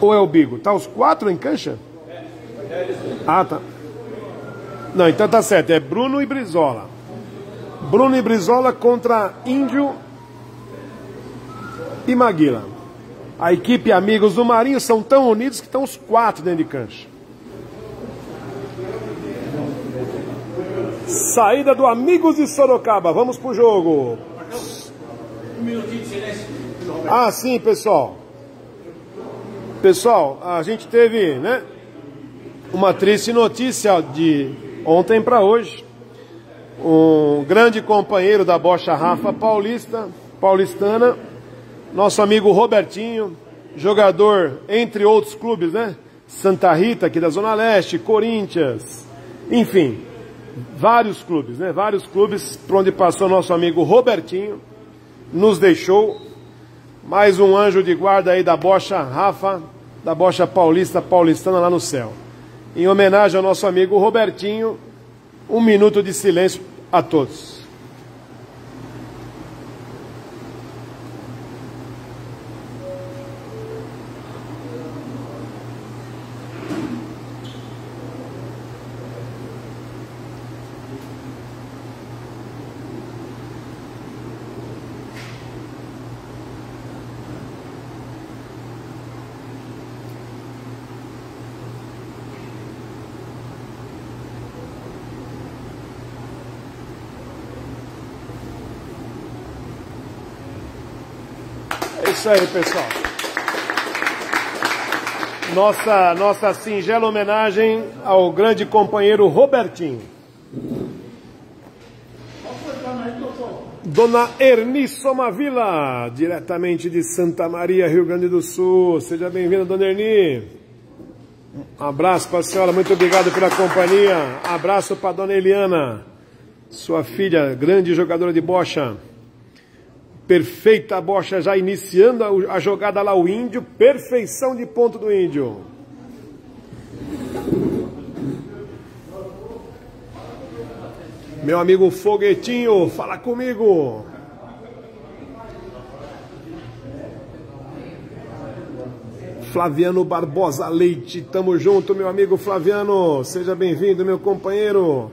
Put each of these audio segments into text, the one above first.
Ou é o Bigo? Tá os quatro em cancha? Ah, tá. Não, então tá certo. É Bruno e Brizola. Bruno e Brizola contra Índio e Maguila. A equipe Amigos do Marinho são tão unidos que estão os quatro dentro de cancha. Saída do Amigos de Sorocaba. Vamos pro jogo. Um minutinho de silêncio. Ah, sim, pessoal. Pessoal, a gente teve, né, uma triste notícia de ontem para hoje. Um grande companheiro da Bocha Rafa Paulista, paulistana, nosso amigo Robertinho, jogador entre outros clubes, né? Santa Rita aqui da Zona Leste, Corinthians, enfim, vários clubes, né? Vários clubes por onde passou nosso amigo Robertinho, nos deixou mais um anjo de guarda aí da Bocha Rafa, da Bocha Paulista, paulistana lá no céu. Em homenagem ao nosso amigo Robertinho, um minuto de silêncio a todos. Isso aí, pessoal. Nossa, nossa singela homenagem ao grande companheiro Robertinho. Dona Erni Somavila, diretamente de Santa Maria, Rio Grande do Sul. Seja bem-vinda, Dona Erni. Um abraço para a senhora, muito obrigado pela companhia. Abraço para a Dona Eliana, sua filha, grande jogadora de bocha. Perfeita a bocha já iniciando a, a jogada lá o índio. Perfeição de ponto do índio. Meu amigo Foguetinho, fala comigo. Flaviano Barbosa Leite, tamo junto, meu amigo Flaviano. Seja bem-vindo, meu companheiro.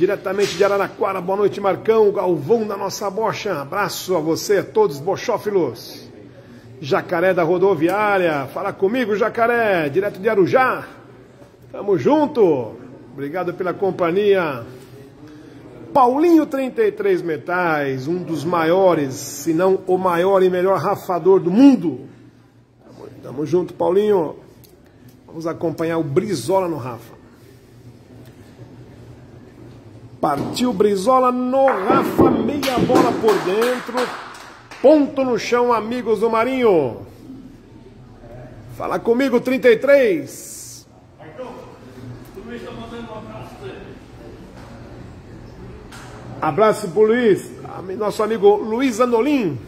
Diretamente de Araraquara, boa noite, Marcão, Galvão da nossa bocha. Abraço a você, a todos bochófilos. Jacaré da rodoviária, fala comigo, Jacaré, direto de Arujá. Tamo junto. Obrigado pela companhia. Paulinho 33 Metais, um dos maiores, se não o maior e melhor rafador do mundo. Tamo, tamo junto, Paulinho. Vamos acompanhar o Brizola no Rafa. Partiu Brizola no Rafa, meia bola por dentro. Ponto no chão, amigos do Marinho. Fala comigo, 33. O Luiz tá mandando um abraço pro Luiz, nosso amigo Luiz Anolim.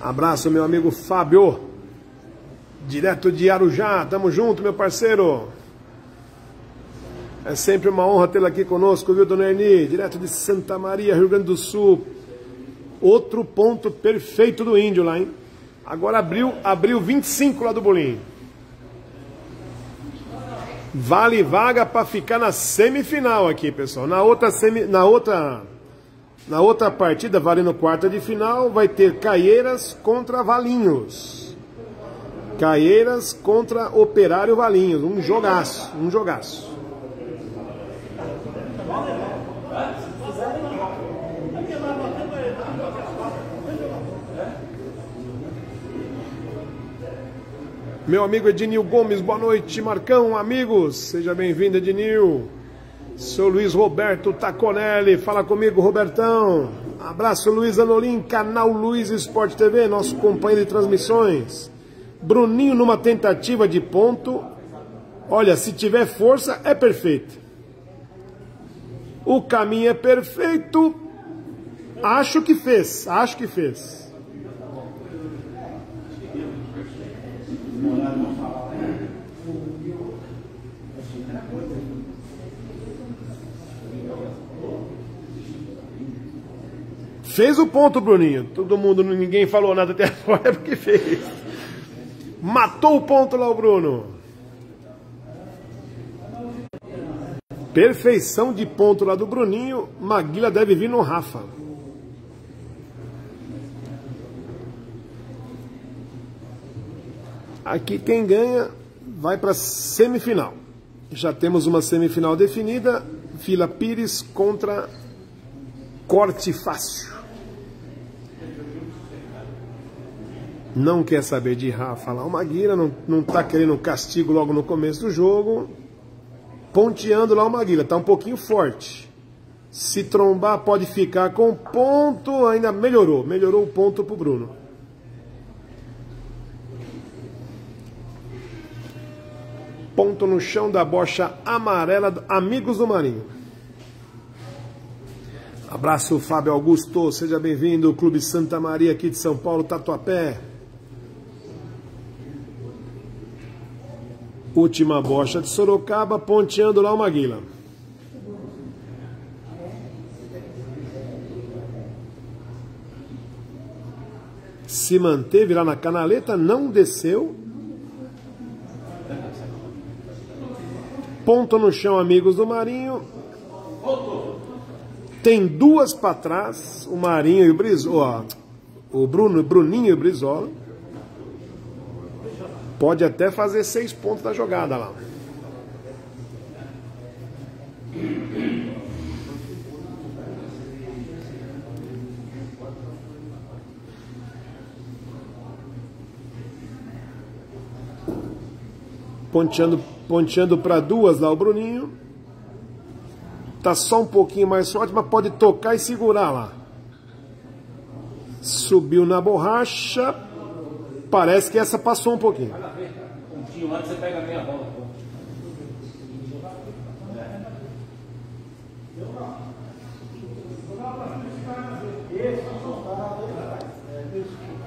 Abraço, meu amigo Fábio. Direto de Arujá, tamo junto, meu parceiro. É sempre uma honra tê-lo aqui conosco, viu, dona Erni? Direto de Santa Maria, Rio Grande do Sul. Outro ponto perfeito do índio lá, hein? Agora abriu, abriu 25 lá do bolinho. Vale vaga para ficar na semifinal aqui, pessoal. Na outra, semi, na outra, na outra partida, valendo quarta de final, vai ter Caieiras contra Valinhos. Caieiras contra Operário Valinhos. Um jogaço, um jogaço. Meu amigo Ednil Gomes, boa noite, Marcão, amigos, seja bem-vindo, Ednil. Sou Luiz Roberto Taconelli, fala comigo, Robertão. Abraço, Luiz Anolim, canal Luiz Esporte TV, nosso companheiro de transmissões. Bruninho numa tentativa de ponto. Olha, se tiver força, é perfeito. O caminho é perfeito. Acho que fez, acho que fez. Fez o ponto, Bruninho. Todo mundo, ninguém falou nada até agora é porque fez. Matou o ponto lá o Bruno. Perfeição de ponto lá do Bruninho. Maguila deve vir no Rafa. Aqui quem ganha vai para semifinal. Já temos uma semifinal definida. Vila Pires contra Corte Fácil. Não quer saber de Rafa lá. O Maguila não, não tá querendo castigo logo no começo do jogo. Ponteando lá o Maguila. Tá um pouquinho forte. Se trombar, pode ficar com ponto. Ainda melhorou. Melhorou o ponto pro Bruno. Ponto no chão da bocha amarela. Amigos do Marinho. Abraço, Fábio Augusto. Seja bem-vindo. Clube Santa Maria aqui de São Paulo, Tatuapé. Última bocha de Sorocaba, ponteando lá o Maguila. Se manteve lá na canaleta, não desceu. Ponto no chão, amigos do Marinho. Tem duas para trás, o Marinho e o Brizola. O Bruno, Bruninho e o Brizola. Pode até fazer seis pontos da jogada lá. Ponteando, ponteando para duas lá o Bruninho. Tá só um pouquinho mais forte, mas pode tocar e segurar lá. Subiu na borracha. Parece que essa passou um pouquinho. Antes você pega a meia bola.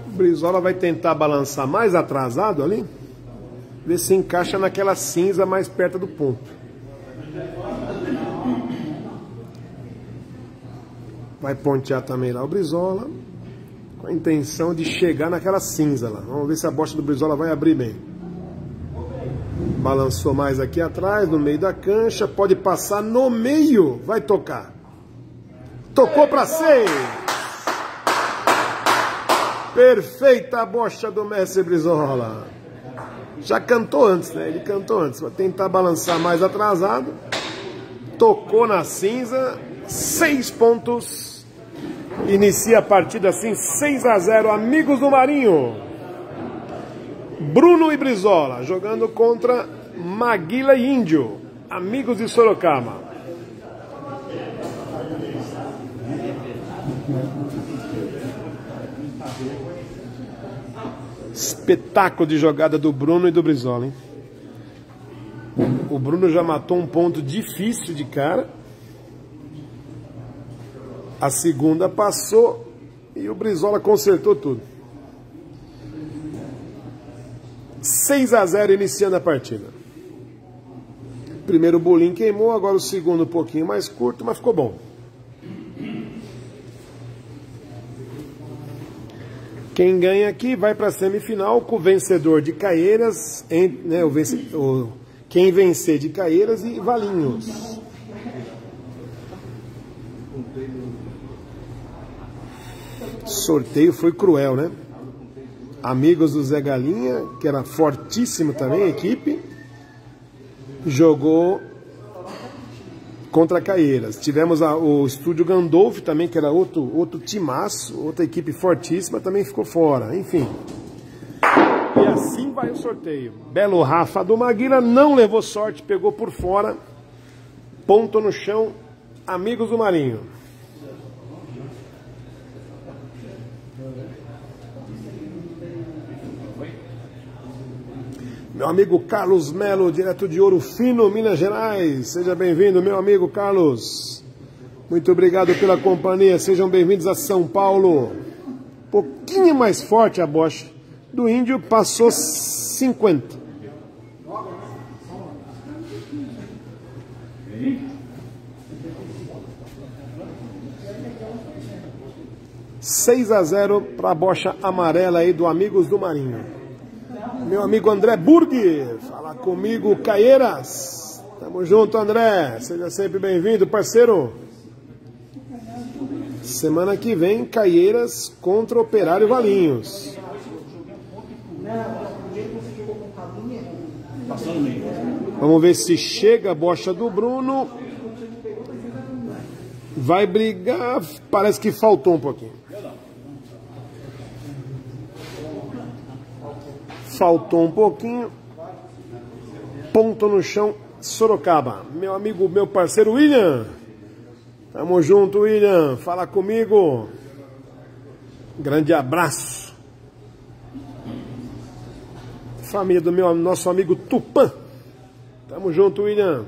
O Brizola vai tentar balançar mais atrasado ali. Ver se encaixa naquela cinza mais perto do ponto. Vai pontear também lá o Brizola. Com a intenção de chegar naquela cinza lá. Vamos ver se a bosta do Brizola vai abrir bem. Balançou mais aqui atrás, no meio da cancha. Pode passar no meio. Vai tocar. Tocou para seis. Perfeita a bocha do Messi Brizola. Já cantou antes, né? Ele cantou antes. Vai tentar balançar mais atrasado. Tocou na cinza. Seis pontos. Inicia a partida assim, 6 a 0 amigos do Marinho. Bruno e Brizola jogando contra Maguila e Índio, amigos de Sorocaba. Espetáculo de jogada do Bruno e do Brizola, hein? O Bruno já matou um ponto difícil de cara. A segunda passou e o Brizola consertou tudo. 6 a 0 iniciando a partida. Primeiro bolinho queimou, agora o segundo um pouquinho mais curto, mas ficou bom. Quem ganha aqui vai para a semifinal com o vencedor de Caeiras, né, o, vence, o, quem vencer de Caeiras e Valinhos. Sorteio foi cruel, né? Amigos do Zé Galinha, que era fortíssimo também, a equipe, jogou contra Caeiras. Tivemos a, o Estúdio Gandolf também, que era outro, outro timaço, outra equipe fortíssima, também ficou fora. Enfim. E assim vai o sorteio. Belo Rafa do Maguila não levou sorte, pegou por fora. Ponto no chão, amigos do Marinho. Meu amigo Carlos Melo, direto de Ouro Fino, Minas Gerais. Seja bem-vindo, meu amigo Carlos. Muito obrigado pela companhia. Sejam bem-vindos a São Paulo. Pouquinho mais forte a Bosch do Índio, passou 50. 6 a 0 para a bocha amarela aí do Amigos do Marinho. Meu amigo André Burg, fala comigo, Caieiras. Tamo junto, André. Seja sempre bem-vindo, parceiro. Semana que vem, Caieiras contra Operário Valinhos. Vamos ver se chega a bocha do Bruno. Vai brigar. Parece que faltou um pouquinho. Faltou um pouquinho. Ponto no chão, Sorocaba. Meu amigo, meu parceiro William. Tamo junto, William. Fala comigo. Grande abraço. Família do meu nosso amigo Tupã. Tamo junto, William.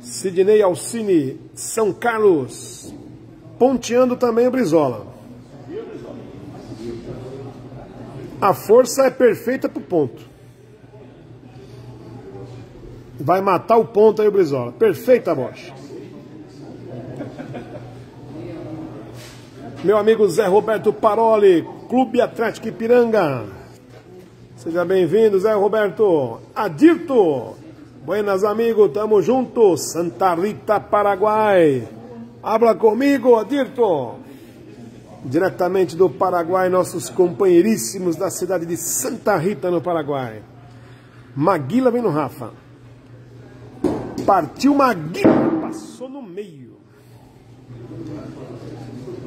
Sidney Alcine, São Carlos. Ponteando também o Brizola. A força é perfeita pro ponto. Vai matar o ponto aí o Brizola. Perfeita, Bosch. Meu amigo Zé Roberto Paroli, Clube Atlético Ipiranga. Seja bem-vindo, Zé Roberto. Adirto. Buenas, amigo. Tamo junto. Santa Rita, Paraguai. Habla comigo, Adirto. Diretamente do Paraguai, nossos companheiríssimos da cidade de Santa Rita, no Paraguai. Maguila vem no Rafa. Partiu Maguila, passou no meio.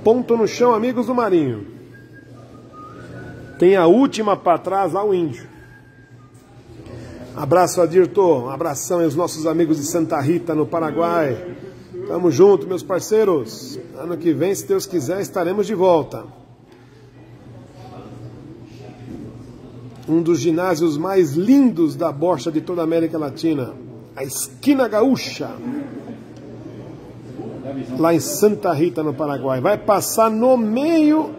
Ponto no chão, amigos do Marinho. Tem a última para trás lá o índio. Abraço, Adirto. Abração aos nossos amigos de Santa Rita, no Paraguai. Tamo junto, meus parceiros. Ano que vem, se Deus quiser, estaremos de volta. Um dos ginásios mais lindos da bocha de toda a América Latina. A Esquina Gaúcha. Lá em Santa Rita, no Paraguai. Vai passar no meio.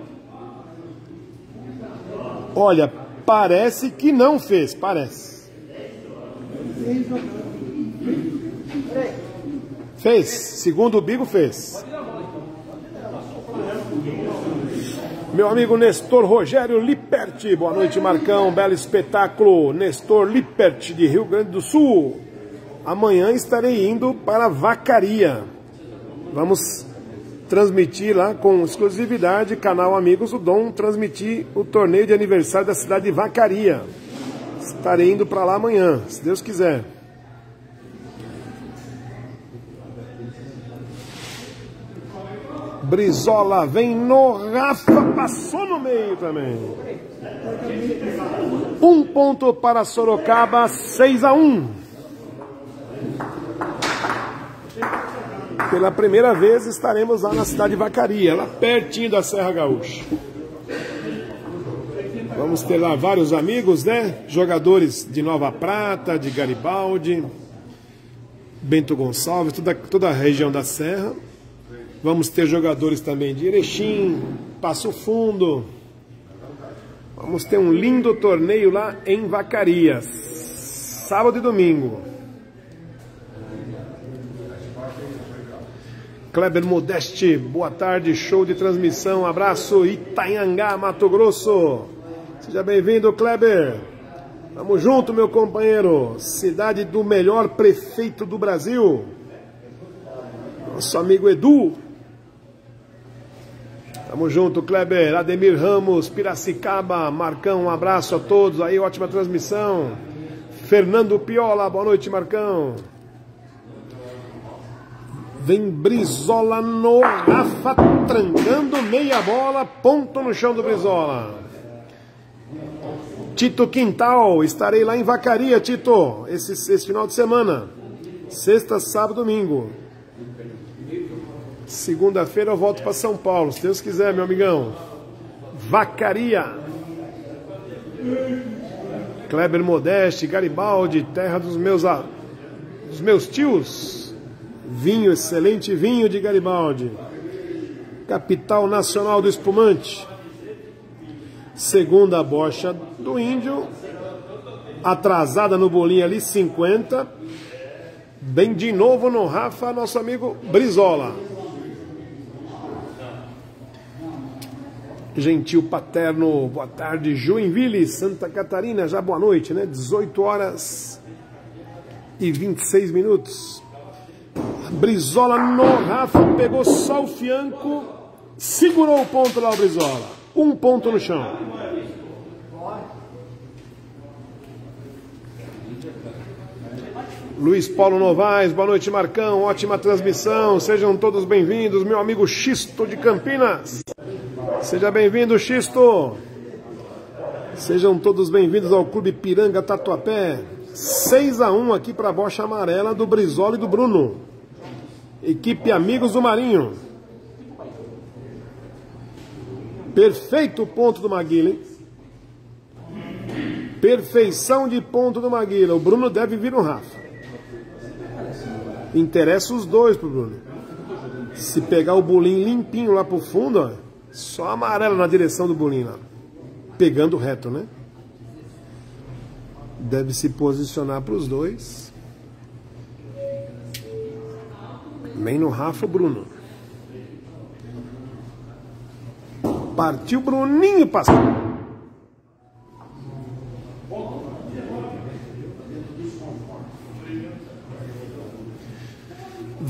Olha, parece que não fez, parece. Fez, segundo o Bigo fez. Meu amigo Nestor Rogério Liperti, boa noite Marcão, belo espetáculo. Nestor Liperti de Rio Grande do Sul. Amanhã estarei indo para Vacaria. Vamos transmitir lá com exclusividade, canal Amigos do Dom, transmitir o torneio de aniversário da cidade de Vacaria. Estarei indo para lá amanhã, se Deus quiser. Brizola vem no Rafa, passou no meio também. Um ponto para Sorocaba, 6 a 1. Pela primeira vez estaremos lá na cidade de Vacaria, lá pertinho da Serra Gaúcha. Vamos ter lá vários amigos, né? Jogadores de Nova Prata, de Garibaldi, Bento Gonçalves, toda, toda a região da Serra. Vamos ter jogadores também de Erechim, Passo Fundo. Vamos ter um lindo torneio lá em Vacarias, sábado e domingo. Kleber Modeste, boa tarde, show de transmissão, abraço, Itanhangá, Mato Grosso. Seja bem-vindo, Kleber. Tamo junto, meu companheiro. Cidade do melhor prefeito do Brasil. Nosso amigo Edu. Tamo junto, Kleber. Ademir Ramos, Piracicaba, Marcão, um abraço a todos aí, ótima transmissão. Fernando Piola, boa noite, Marcão. Vem Brizola no Rafa, trancando meia bola, ponto no chão do Brizola. Tito Quintal, estarei lá em Vacaria, Tito, esse, esse final de semana. Sexta, sábado, domingo. Segunda-feira eu volto para São Paulo, se Deus quiser, meu amigão. Vacaria. Kleber Modeste, Garibaldi, terra dos meus, dos meus tios. Vinho, excelente vinho de Garibaldi. Capital nacional do espumante. Segunda bocha do índio. Atrasada no bolinho ali, 50. Bem de novo no Rafa, nosso amigo Brizola. Gentil Paterno, boa tarde. Joinville, Santa Catarina, já boa noite, né? 18 horas e 26 minutos. Brizola no Rafa, pegou só o fianco, segurou o ponto lá o Brizola. Um ponto no chão. Luiz Paulo Novaes, boa noite Marcão, ótima transmissão, sejam todos bem-vindos, meu amigo Xisto de Campinas. Seja bem-vindo, Xisto. Sejam todos bem-vindos ao Clube Piranga Tatuapé. 6 a 1 aqui para a bocha amarela do Brizola e do Bruno. Equipe Amigos do Marinho. Perfeito ponto do Maguila, hein? Perfeição de ponto do Maguila. O Bruno deve vir no Rafa. Interessa os dois pro Bruno. Se pegar o bolinho limpinho lá pro fundo, ó, só amarelo na direção do bolinho lá. Pegando reto, né? Deve se posicionar para os dois. Nem no Rafa, Bruno. Partiu Bruninho passou.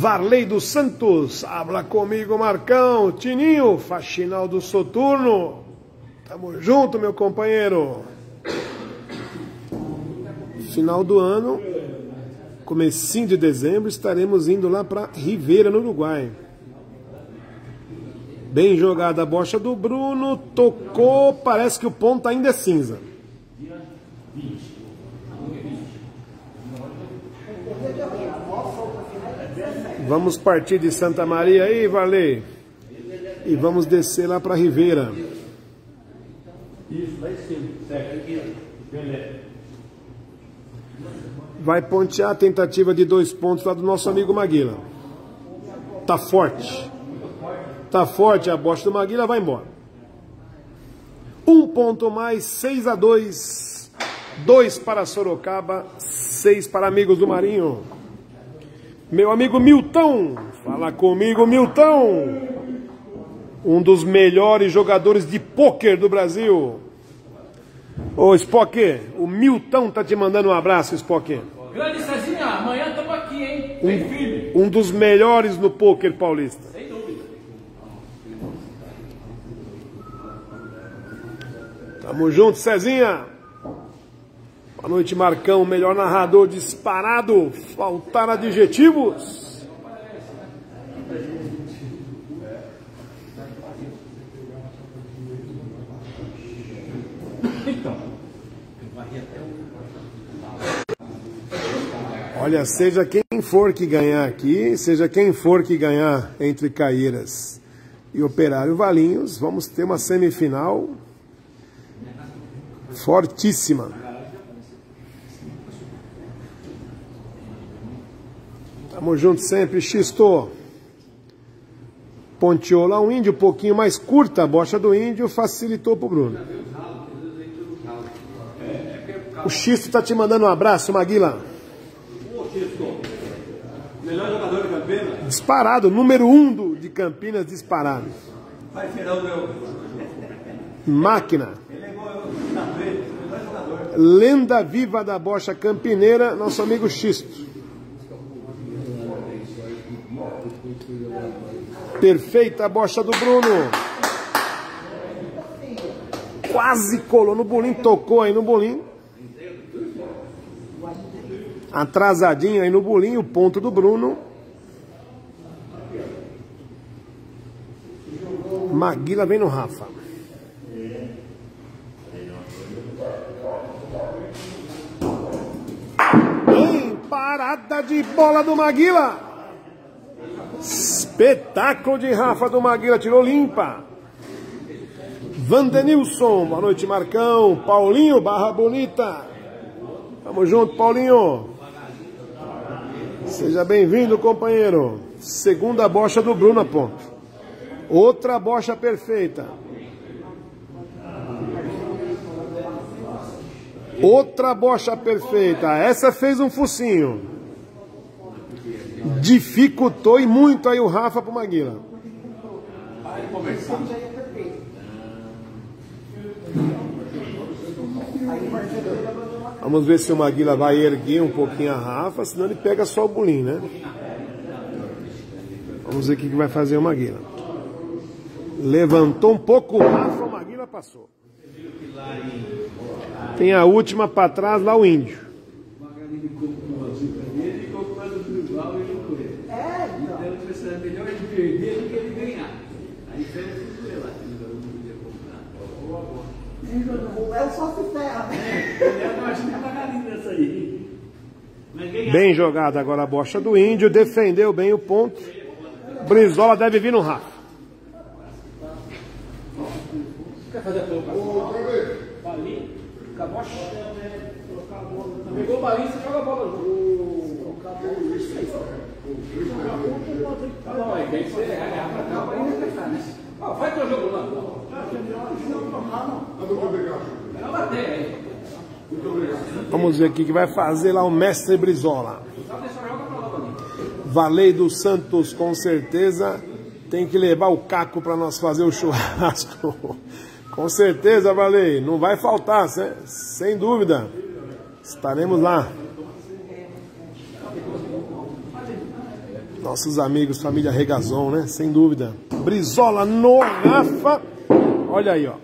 Varley dos Santos, habla comigo, Marcão, Tininho, Faxinal do Soturno. Tamo junto, meu companheiro. Final do ano, comecinho de dezembro, estaremos indo lá para Ribeira, no Uruguai. Bem jogada a bocha do Bruno, tocou, parece que o ponto ainda é cinza. Vamos partir de Santa Maria aí, Valei. E vamos descer lá para Ribeira. Isso, lá em cima. Certo, aqui, ó. Beleza. Vai pontear a tentativa de dois pontos lá do nosso amigo Maguila. Tá forte. Tá forte a bosta do Maguila, vai embora. Um ponto mais, 6 a 2. Dois para Sorocaba, seis para Amigos do Marinho. Meu amigo Milton, fala comigo, Milton. Um dos melhores jogadores de pôquer do Brasil. Ô Spock, o Milton tá te mandando um abraço, Spock. Grande Cezinha, amanhã estamos aqui, hein? Firme. Um dos melhores no pôquer paulista. Sem dúvida. Tamo junto, Cezinha. Boa noite, Marcão, melhor narrador disparado. Faltar adjetivos. Olha, seja quem for que ganhar aqui, seja quem for que ganhar entre Caíras e Operário Valinhos, vamos ter uma semifinal fortíssima. Tamo junto sempre, Xisto. Ponteou lá um índio um pouquinho mais curta, a bocha do índio facilitou pro Bruno. O Xisto tá te mandando um abraço, Maguila. Ô, Chico. Melhor jogador de Campinas. Disparado, número um do, de Campinas, disparado. Vai tirar o meu. Máquina. Ele é igual eu na frente. Melhor jogador. Lenda viva da bocha campineira, nosso amigo Xisto. Perfeita a bocha do Bruno. Quase colou no bolinho, tocou aí no bolinho. Atrasadinho aí no bolinho, o ponto do Bruno. Maguila vem no Rafa. Bem parada de bola do Maguila. Espetáculo de Rafa do Maguila, tirou limpa. Vandenilson, boa noite Marcão. Paulinho, Barra Bonita. Tamo junto, Paulinho. Seja bem-vindo, companheiro. Segunda bocha do Bruno a ponto. Outra bocha perfeita. Outra bocha perfeita. Essa fez um focinho dificultou e muito aí o Rafa pro Maguila. Vamos ver se o Maguila vai erguer um pouquinho a Rafa, senão ele pega só o bulim, né? Vamos ver o que vai fazer o Maguila. Levantou um pouco o Rafa, o Maguila passou. Tem a última para trás, lá o índio. Perder do que ele ganhar. Aí foi o lá, que não podia comprar. O Léo só se ferra, né? Eu acho que tá galinha nessa aí. Bem jogada agora a bocha do índio, defendeu bem o ponto. Brizola deve vir no Rafa. Quer fazer a colocação? Balinha? Cabocha? Pegou o balinha, você joga a bola. Acabou Vamos ver o que vai fazer lá o mestre Brizola. Valei dos Santos, com certeza, tem que levar o caco para nós fazer o churrasco. com certeza, Valei, não vai faltar, sem dúvida. Estaremos lá. Nossos amigos, família Regazon, né? Sem dúvida. Brizola no Rafa. Olha aí, ó.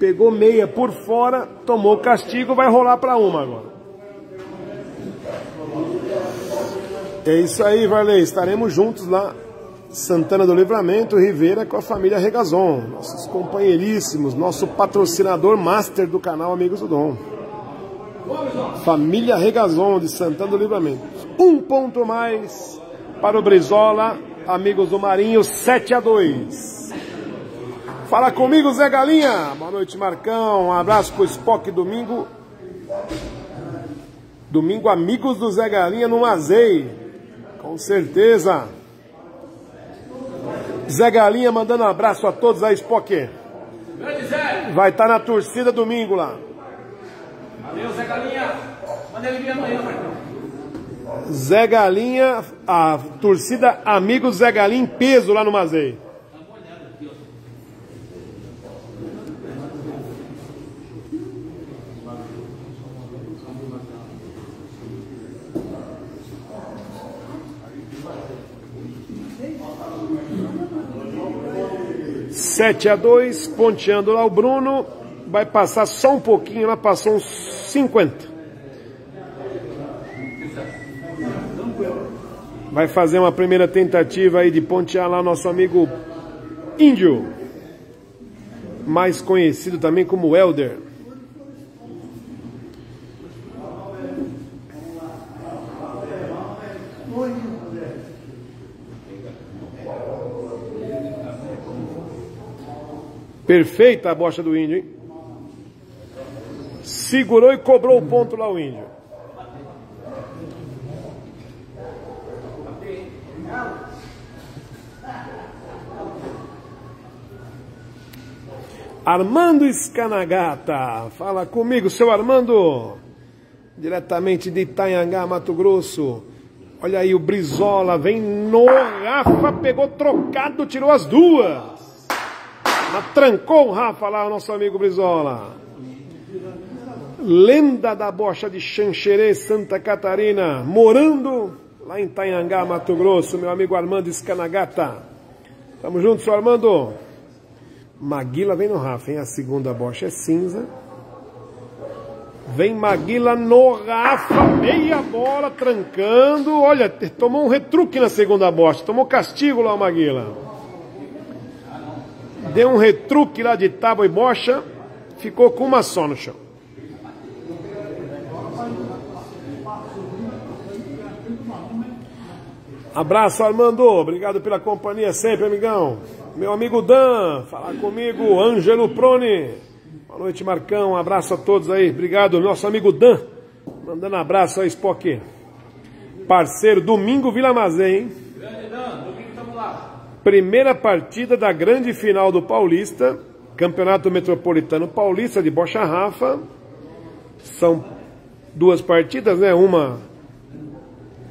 Pegou meia por fora, tomou castigo, vai rolar para uma agora. É isso aí, Varley. Estaremos juntos lá. Santana do Livramento, Rivera com a família Regazon. Nossos companheiríssimos, nosso patrocinador master do canal Amigos do Dom. Família Regazon de Santana do Livramento. Um ponto mais para o Brizola, amigos do Marinho, 7 a 2. Fala comigo, Zé Galinha. Boa noite, Marcão. Um abraço pro Spock domingo. Domingo, amigos do Zé Galinha no Mazei. Com certeza. Zé Galinha mandando um abraço a todos aí, Spock. Vai estar na torcida domingo lá. Valeu, Zé Galinha! Manda ele vir amanhã, Marcão. Zé Galinha, a torcida Amigos Zé Galinha em peso lá no Mazei. Sete a 2, ponteando lá o Bruno. Vai passar só um pouquinho, lá passou uns 50. Vai fazer uma primeira tentativa aí de pontear lá nosso amigo Índio. Mais conhecido também como Elder. Perfeita a bocha do índio, hein? Segurou e cobrou o ponto lá o índio. Armando Escanagata, fala comigo, seu Armando, diretamente de Itanhangá, Mato Grosso. Olha aí o Brizola, vem no Rafa, pegou trocado, tirou as duas. Mas trancou o Rafa lá, o nosso amigo Brizola. Lenda da bocha de Xanxerê, Santa Catarina, morando lá em Itanhangá, Mato Grosso, meu amigo Armando Escanagata. Tamo junto, seu Armando. Maguila vem no Rafa, hein? A segunda bocha é cinza. Vem Maguila no Rafa, meia bola, trancando. Olha, tomou um retruque na segunda bocha, tomou castigo lá o Maguila. Deu um retruque lá de tábua e bocha, ficou com uma só no chão. Abraço, Armando. Obrigado pela companhia sempre, amigão. Meu amigo Dan, falar comigo, Ângelo Prone. Boa noite, Marcão. Um abraço a todos aí. Obrigado, nosso amigo Dan. Mandando abraço aí, Spock. Parceiro, domingo Vila Mazé, hein? Grande Dan, domingo estamos lá. Primeira partida da grande final do Paulista, Campeonato Metropolitano Paulista de Bocha Rafa. São duas partidas, né? Uma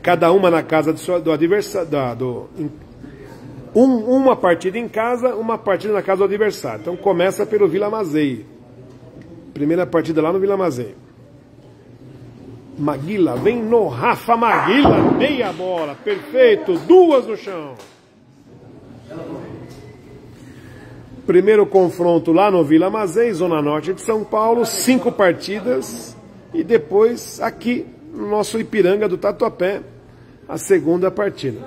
cada uma na casa do, adversário, do, um- uma partida em casa, uma partida na casa do adversário. Então começa pelo Vila Mazei. Primeira partida lá no Vila Mazei. Maguila, vem no Rafa Maguila, meia bola, perfeito, duas no chão. Primeiro confronto lá no Vila Mazei, Zona Norte de São Paulo, cinco partidas. E depois aqui no nosso Ipiranga do Tatuapé, a segunda partida.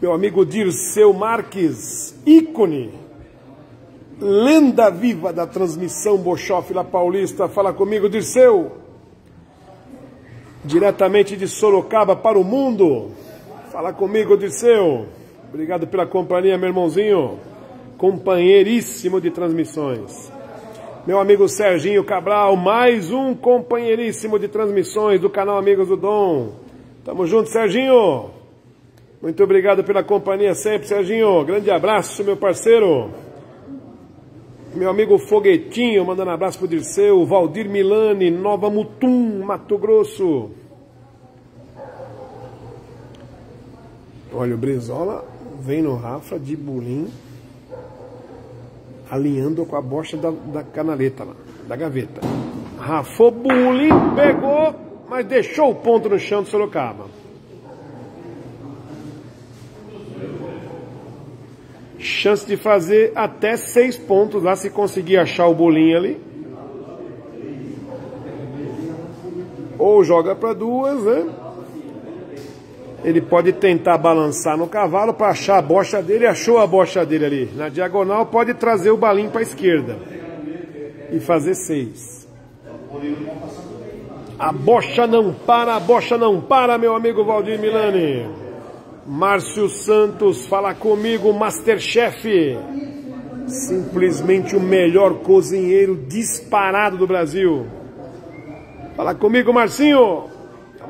Meu amigo Dirceu Marques, ícone, lenda viva da transmissão Bochófila Paulista. Fala comigo, Dirceu. Diretamente de Sorocaba para o mundo. Fala comigo, Dirceu. Obrigado pela companhia, meu irmãozinho. Companheiríssimo de transmissões. Meu amigo Serginho Cabral, mais um companheiríssimo de transmissões do canal Amigos do Dom. Tamo junto, Serginho. Muito obrigado pela companhia sempre, Serginho. Grande abraço, meu parceiro. Meu amigo Foguetinho, mandando abraço pro Dirceu. Valdir Milani, Nova Mutum, Mato Grosso. Olha, o Brizola vem no Rafa de Bulim, alinhando com a bocha da, da canaleta lá, da gaveta. Rafa Bulim pegou, mas deixou o ponto no chão do Sorocaba. chance de fazer até seis pontos lá se conseguir achar o bolinho ali. Ou joga para duas, né? Ele pode tentar balançar no cavalo para achar a bocha dele. Achou a bocha dele ali. Na diagonal pode trazer o balinho para a esquerda. E fazer seis. A bocha não para, a bocha não para, meu amigo Valdir Milani. Márcio Santos, fala comigo, Masterchef. Simplesmente o melhor cozinheiro disparado do Brasil. Fala comigo, Marcinho.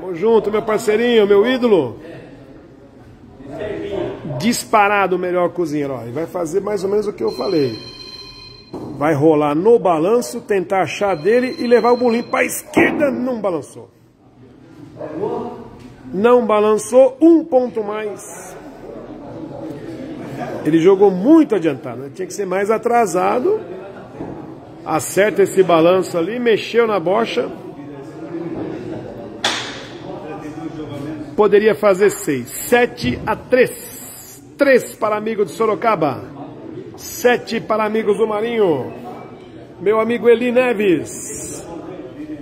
Tamo junto, meu parceirinho, meu ídolo. Disparado o melhor cozinheiro. Ó, e vai fazer mais ou menos o que eu falei. Vai rolar no balanço, tentar achar dele e levar o bolinho para a esquerda. Não balançou não balançou um ponto mais. Ele jogou muito adiantado, né? tinha que ser mais atrasado. Acerta esse balanço ali, mexeu na bocha. Poderia fazer seis. Sete a três. Três para amigo de Sorocaba. Sete para amigos do Marinho. Meu amigo Eli Neves.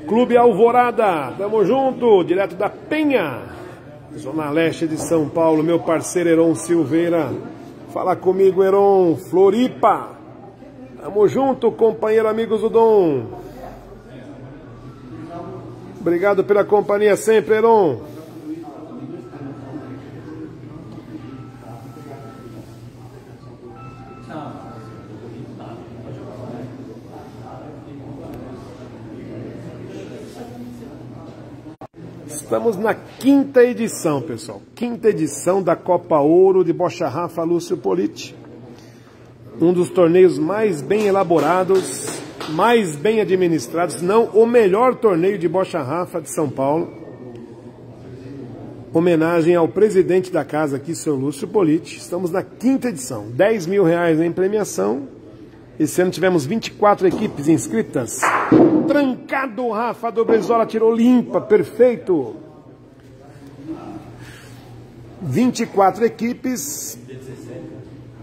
Clube Alvorada. Tamo junto, direto da Penha. Zona Leste de São Paulo, meu parceiro Heron Silveira. Fala comigo, Heron. Floripa. Tamo junto, companheiro, amigos do Dom. Obrigado pela companhia sempre, Heron. Estamos na quinta edição, pessoal. Quinta edição da Copa Ouro de Bocha Rafa Lúcio Politi. Um dos torneios mais bem elaborados, mais bem administrados, não o melhor torneio de Bocha Rafa de São Paulo. Homenagem ao presidente da casa aqui, seu Lúcio Politi. Estamos na quinta edição. 10 mil reais em premiação. Esse ano tivemos 24 equipes inscritas. Trancado, Rafa do Brizola tirou limpa, perfeito. 24 equipes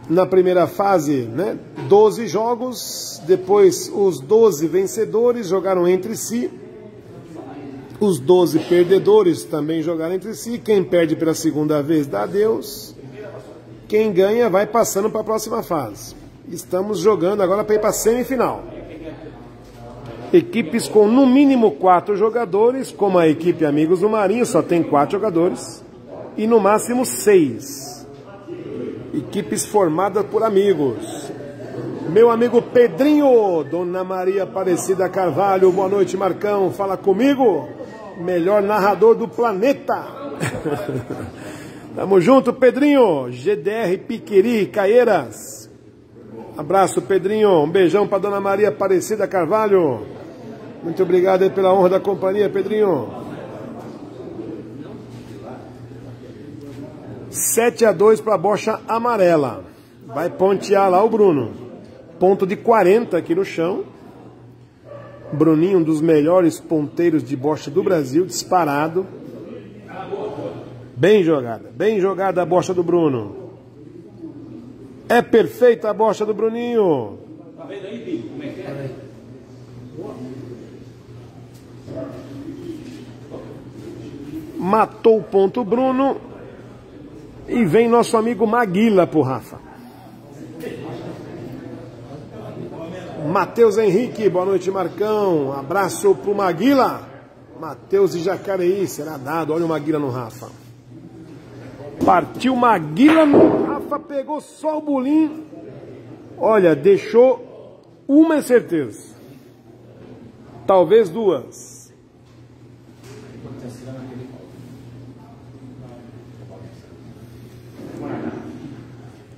na primeira fase, né? 12 jogos, depois os 12 vencedores jogaram entre si. Os 12 perdedores também jogaram entre si. Quem perde pela segunda vez dá adeus. Quem ganha vai passando para a próxima fase. Estamos jogando agora para ir para a semifinal equipes com no mínimo quatro jogadores, como a equipe Amigos do Marinho, só tem quatro jogadores, e no máximo seis. Equipes formadas por amigos. Meu amigo Pedrinho, Dona Maria Aparecida Carvalho, boa noite, Marcão, fala comigo, melhor narrador do planeta. Tamo junto, Pedrinho, GDR Piqueri, Caeiras. Abraço, Pedrinho. Um beijão para Dona Maria Aparecida Carvalho. Muito obrigado pela honra da companhia, Pedrinho. 7 a 2 para a bocha amarela. Vai pontear lá o Bruno. Ponto de 40 aqui no chão. Bruninho, um dos melhores ponteiros de bocha do Brasil, disparado. Bem jogada, bem jogada a bocha do Bruno. É perfeita a bocha do Bruninho. Tá vendo aí, Bico? Como é que é? Matou o ponto Bruno. E vem nosso amigo Maguila pro Rafa. Matheus Henrique, boa noite, Marcão. Abraço pro Maguila. Matheus e Jacareí, será dado. Olha o Maguila no Rafa. Partiu Maguila no Rafa, pegou só o bolinho. Olha, deixou uma certeza. Talvez duas.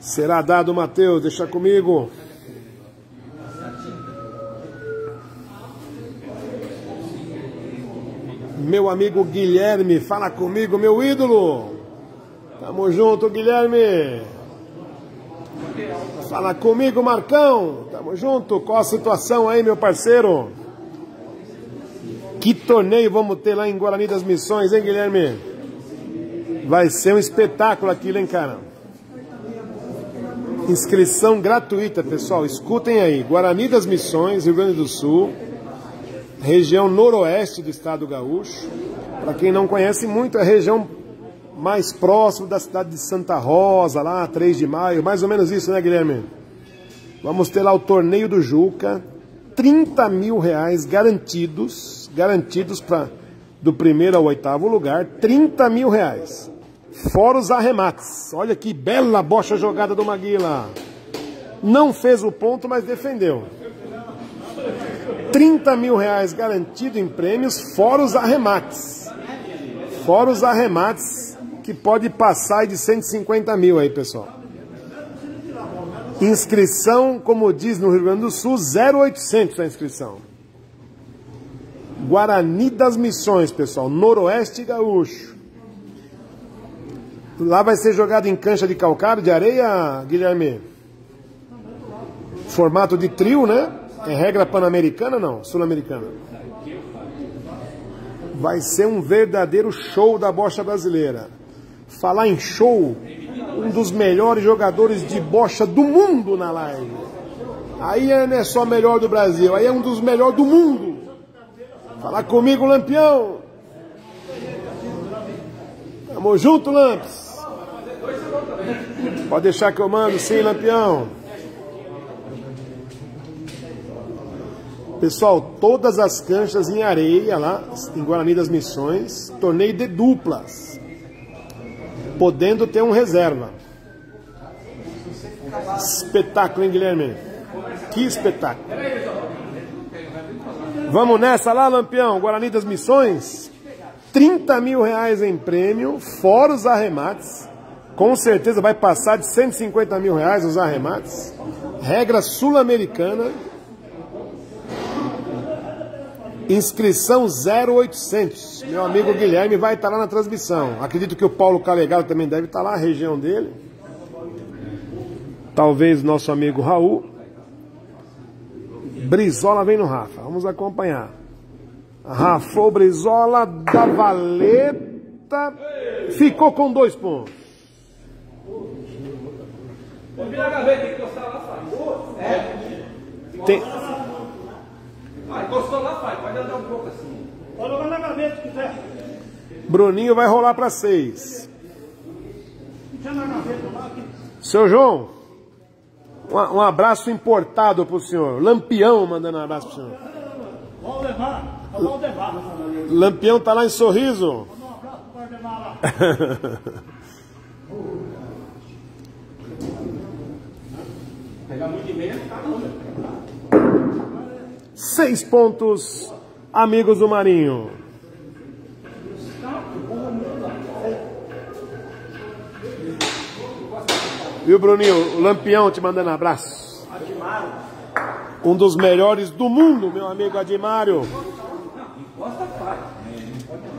Será dado, Matheus, deixa comigo. Meu amigo Guilherme, fala comigo, meu ídolo. Tamo junto, Guilherme. Fala comigo, Marcão. Tamo junto. Qual a situação aí, meu parceiro? Que torneio vamos ter lá em Guarani das Missões, hein, Guilherme? Vai ser um espetáculo aquilo, hein, cara? Inscrição gratuita, pessoal. Escutem aí. Guarani das Missões, Rio Grande do Sul, região noroeste do estado gaúcho. Para quem não conhece muito, é a região mais próxima da cidade de Santa Rosa, lá, 3 de maio, mais ou menos isso, né, Guilherme? Vamos ter lá o torneio do Juca, 30 mil reais garantidos, garantidos para do primeiro ao oitavo lugar, 30 mil reais. Fora os arremates. Olha que bela bocha jogada do Maguila. Não fez o ponto, mas defendeu. 30 mil reais garantido em prêmios, fora os arremates. Fora os arremates, que pode passar de 150 mil aí, pessoal. Inscrição, como diz no Rio Grande do Sul, 0,800 a inscrição. Guarani das Missões, pessoal, Noroeste Gaúcho. Lá vai ser jogado em cancha de calcário, de areia, Guilherme? Formato de trio, né? É regra pan-americana não? Sul-americana. Vai ser um verdadeiro show da bocha brasileira. Falar em show, um dos melhores jogadores de bocha do mundo na live. Aí não é só melhor do Brasil, aí é um dos melhores do mundo. Falar comigo, Lampião. Tamo junto, Lamps. Pode deixar que eu mando, sim, Lampião. Pessoal, todas as canchas em areia lá, em Guarani das Missões, torneio de duplas. Podendo ter um reserva. Espetáculo, hein, Guilherme? Que espetáculo. Vamos nessa lá, Lampião. Guarani das Missões. 30 mil reais em prêmio, fora os arremates. Com certeza vai passar de 150 mil reais os arremates. Regra sul-americana. Inscrição 0800. Meu amigo Guilherme vai estar lá na transmissão. Acredito que o Paulo Calegalo também deve estar lá, a região dele. Talvez nosso amigo Raul. Brizola vem no Rafa. Vamos acompanhar. Rafa Brizola da Valeta. Ficou com dois pontos. Vamos virar a gaveta, tem que encostar lá, faz. É. Tem... Ah, encostou lá, faz. Pode andar um pouco assim. Pode jogar na gaveta se quiser. Bruninho vai rolar para seis. Seu João, um, um abraço importado pro senhor. Lampião mandando um abraço pro senhor. Vamos levar. Vamos levar. Lampião tá lá em Sorriso. Manda um abraço pro Valdemar lá. Pegar muito de meia, tá? Seis pontos, amigos do Marinho. Viu, Bruninho? O Lampião te mandando abraço. Um dos melhores do mundo, meu amigo Adimário.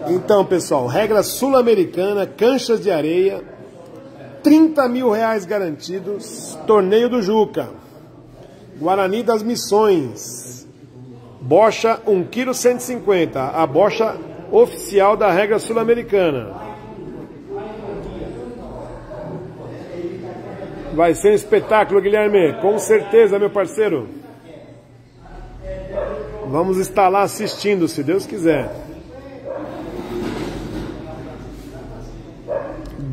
Então, pessoal, regra sul-americana, canchas de areia. 30 mil reais garantidos. Torneio do Juca. Guarani das Missões. Bocha 1,150 kg. A bocha oficial da regra sul-americana. Vai ser um espetáculo, Guilherme. Com certeza, meu parceiro. Vamos estar lá assistindo, se Deus quiser.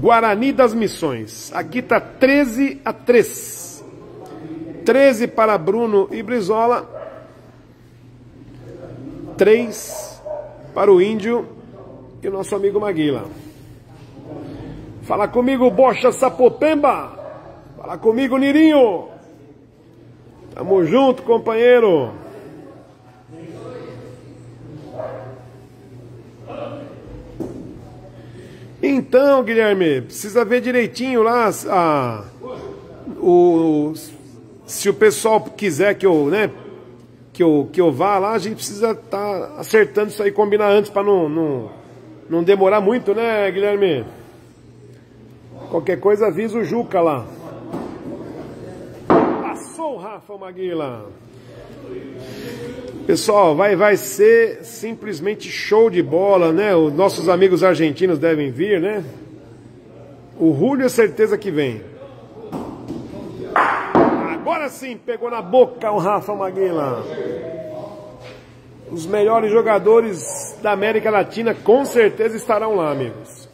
Guarani das Missões. Aqui está 13 a 3. 13 para Bruno e Brizola. 3 para o Índio e o nosso amigo Maguila. Fala comigo, Bocha Sapopemba. Fala comigo, Nirinho. Tamo junto, companheiro. Então, Guilherme, precisa ver direitinho lá a, o, se o pessoal quiser que eu, né, que eu, que eu vá lá, a gente precisa estar tá acertando isso aí, combinar antes para não, não, não demorar muito, né, Guilherme? Qualquer coisa avisa o Juca lá. Passou o Rafa Maguila. Pessoal, vai, vai ser simplesmente show de bola, né? Os nossos amigos argentinos devem vir, né? O Julio é certeza que vem. Agora sim, pegou na boca o Rafa Maguila. Os melhores jogadores da América Latina com certeza estarão lá, amigos.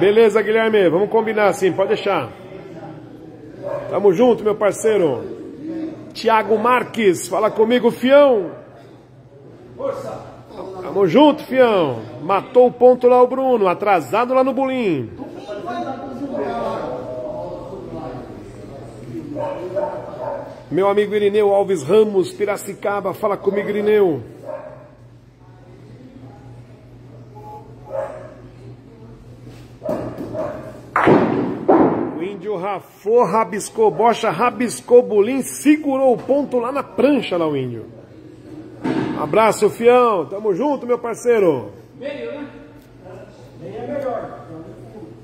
Beleza, Guilherme, vamos combinar assim, pode deixar. Tamo junto, meu parceiro. Tiago Marques, fala comigo, fião. Força. Tamo junto, fião. Matou o ponto lá o Bruno, atrasado lá no Bulim. Meu amigo Irineu Alves Ramos, Piracicaba, fala comigo, Irineu. Índio rafou, rabiscou bocha, rabiscou bolim, segurou o ponto lá na prancha lá o índio. Abraço, fião. Tamo junto, meu parceiro. Meio, né? Meio é melhor.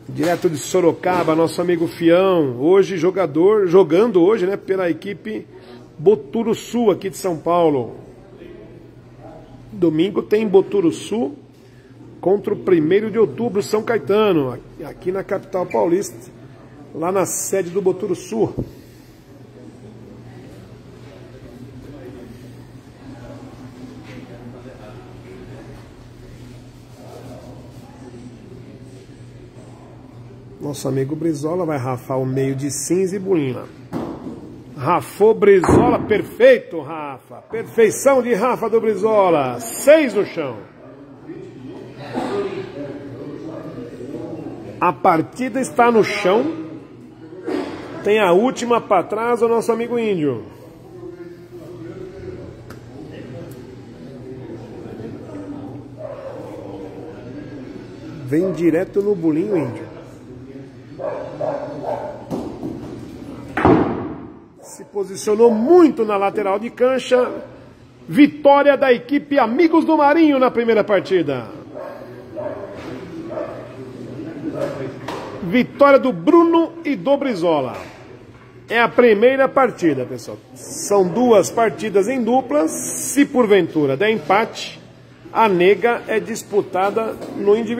Direto de Sorocaba, nosso amigo Fião, hoje jogador, jogando hoje, né, pela equipe Boturuçu aqui de São Paulo. Domingo tem Boturuçu contra o 1 de outubro, São Caetano, aqui na capital paulista lá na sede do Boturuçu. Nosso amigo Brizola vai rafar o meio de cinza e bulina. Rafou Brizola, perfeito, Rafa. Perfeição de Rafa do Brizola. Seis no chão. A partida está no chão. Tem a última para trás, o nosso amigo índio. Vem direto no bolinho índio. Se posicionou muito na lateral de cancha. Vitória da equipe Amigos do Marinho na primeira partida. Vitória do Bruno e do Brizola. É a primeira partida, pessoal. São duas partidas em duplas. Se porventura der empate, a nega é disputada no individual.